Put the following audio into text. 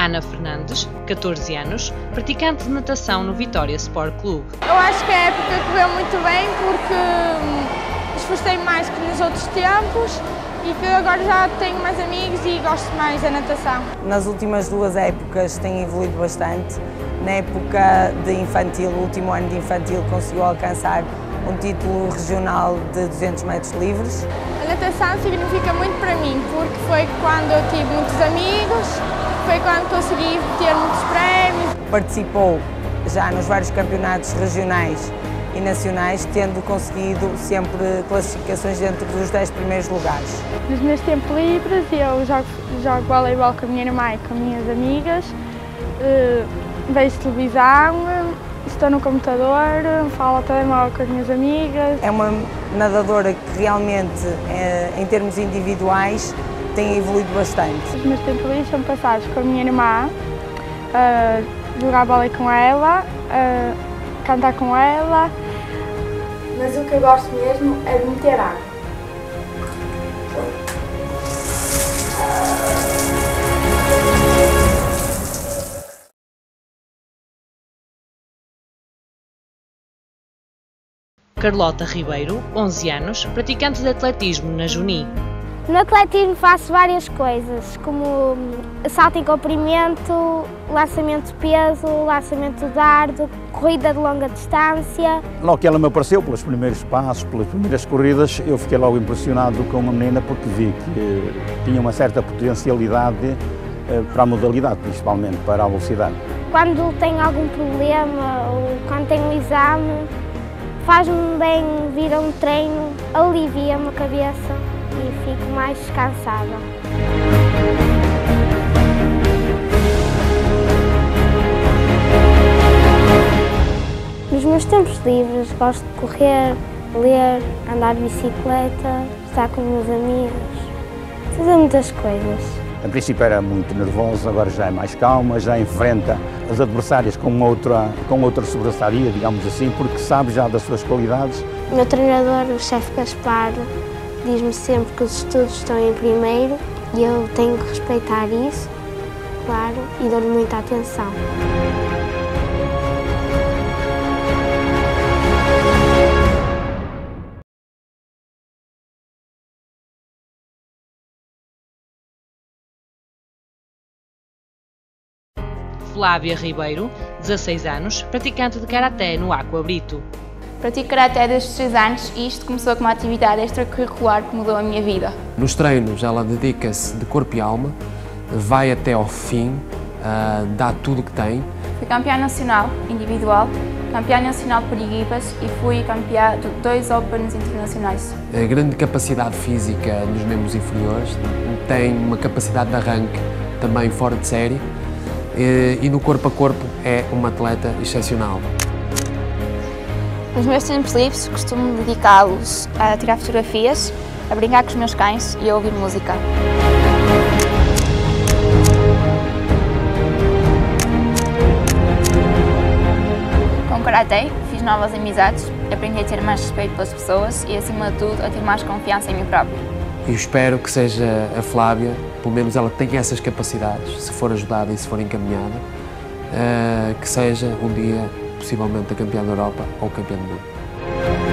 Ana Fernandes, 14 anos, praticante de natação no Vitória Sport Clube. Eu acho que a época correu muito bem porque hum, esforcei mais que nos outros tempos e que agora já tenho mais amigos e gosto mais da natação. Nas últimas duas épocas tem evoluído bastante. Na época de infantil, o último ano de infantil, conseguiu alcançar um título regional de 200 metros livres. A natação significa muito para mim porque foi quando eu tive muitos amigos, foi quando consegui ter muitos prémios. Participou já nos vários campeonatos regionais e nacionais, tendo conseguido sempre classificações dentro dos 10 primeiros lugares. Nos meus tempos livres eu jogo, jogo voleibol com a minha irmã e com minhas amigas, uh, vejo televisão, estou no computador, falo ao telemóvel com as minhas amigas. É uma nadadora que realmente, eh, em termos individuais, tem evoluído bastante. Os meus tempos livres são passados com a minha irmã, uh, jogar bola com ela, uh, cantar com ela. Mas o que eu gosto mesmo é de meter água. Carlota Ribeiro, 11 anos, praticante de atletismo na Juni. No atletismo faço várias coisas, como salto em comprimento, lançamento de peso, lançamento de dardo, corrida de longa distância. Logo que ela me apareceu, pelos primeiros passos, pelas primeiras corridas, eu fiquei logo impressionado com uma menina porque vi que tinha uma certa potencialidade eh, para a modalidade, principalmente para a velocidade. Quando tenho algum problema ou quando tenho um exame, faz-me bem vir a um treino, alivia-me a cabeça e fico mais descansada. Nos meus tempos livres gosto de correr, ler, andar de bicicleta, estar com meus amigos, fazer muitas coisas. A princípio era muito nervosa, agora já é mais calma, já enfrenta as adversárias com outra, com outra sobressaria, digamos assim, porque sabe já das suas qualidades. O meu treinador, o chefe Gaspar, diz-me sempre que os estudos estão em primeiro e eu tenho que respeitar isso, claro, e dou-lhe muita atenção. Flávia Ribeiro, 16 anos, praticante de Karaté no Aqua Brito. Pratico Karaté desde os 6 anos e isto começou com uma atividade extracurricular que mudou a minha vida. Nos treinos ela dedica-se de corpo e alma, vai até ao fim, uh, dá tudo o que tem. Fui campeã nacional individual, campeã nacional por equipas e fui campeã de dois Opens internacionais. A grande capacidade física nos membros inferiores, tem uma capacidade de arranque também fora de série e no corpo a corpo é uma atleta excepcional. Nos meus tempos livres costumo dedicá-los a tirar fotografias, a brincar com os meus cães e a ouvir música. Com Karate fiz novas amizades, aprendi a ter mais respeito pelas pessoas e, acima de tudo, a ter mais confiança em mim próprio. E espero que seja a Flávia, pelo menos ela tenha essas capacidades, se for ajudada e se for encaminhada, uh, que seja um dia possivelmente a campeã da Europa ou campeã do mundo.